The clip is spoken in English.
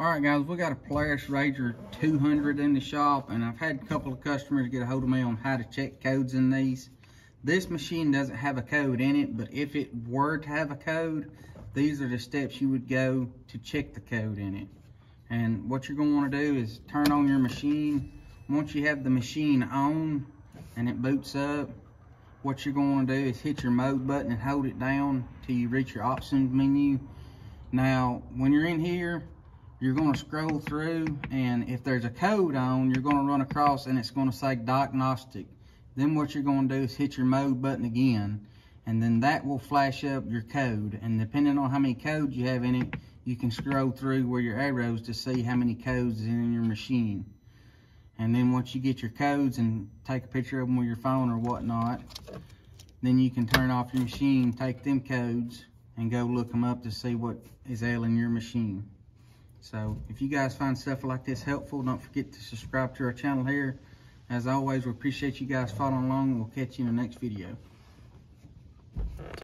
All right, guys, we got a Polaris Ranger 200 in the shop, and I've had a couple of customers get a hold of me on how to check codes in these. This machine doesn't have a code in it, but if it were to have a code, these are the steps you would go to check the code in it. And what you're gonna wanna do is turn on your machine. Once you have the machine on and it boots up, what you're gonna do is hit your mode button and hold it down till you reach your options menu. Now, when you're in here, you're going to scroll through and if there's a code on you're going to run across and it's going to say diagnostic. Then what you're going to do is hit your mode button again and then that will flash up your code. And depending on how many codes you have in it you can scroll through where your arrows to see how many codes is in your machine. And then once you get your codes and take a picture of them with your phone or whatnot then you can turn off your machine take them codes and go look them up to see what is ailing your machine so if you guys find stuff like this helpful, don't forget to subscribe to our channel here. As always, we appreciate you guys following along. We'll catch you in the next video.